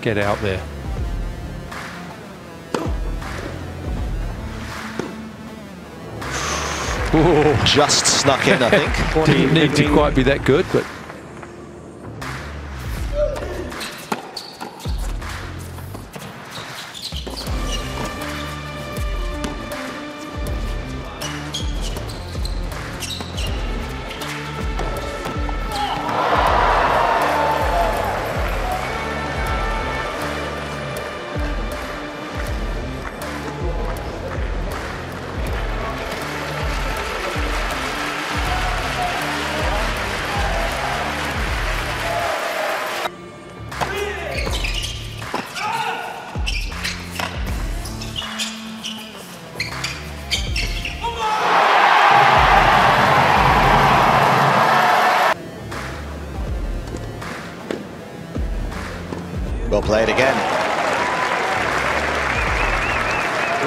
get out there. Ooh. Just snuck in, I think. Didn't need to quite be that good, but Well played again.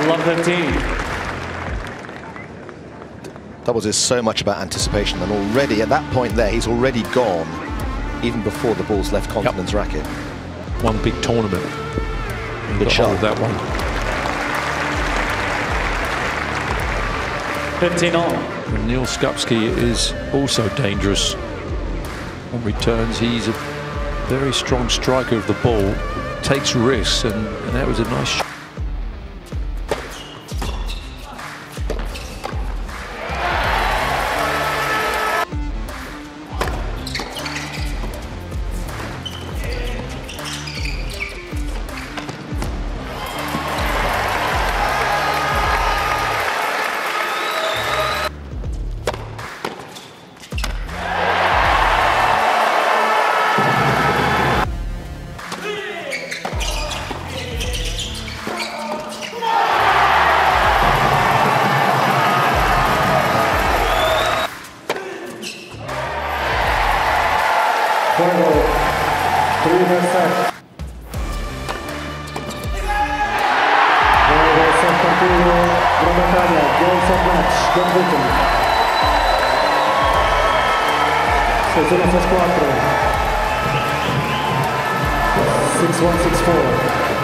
Love 15. Doubles is so much about anticipation, and already at that point there, he's already gone, even before the ball's left Kontinen's yep. racket. One big tournament. Good shot. Of that one. 15 on. Neal Skupski is also dangerous on returns. He's a very strong striker of the ball, takes risks, and, and that was a nice shot. Fuego. Primer set. Nuevo set of match. Don Booker. 6 1 6 4. 6 1 6 4.